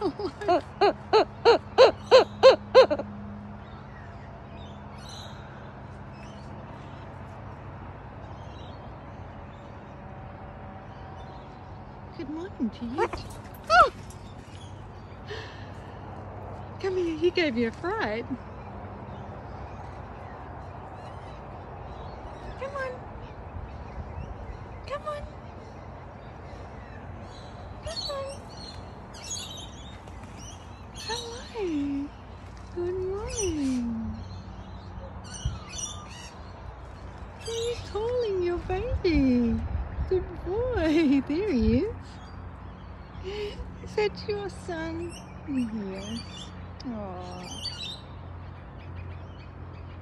Good morning to you. Oh! Come here, he gave you a fright. Come on. Come on. Come on. Good morning. Who's calling your baby? Good boy. There he is. Is that your son? Yes. Aww.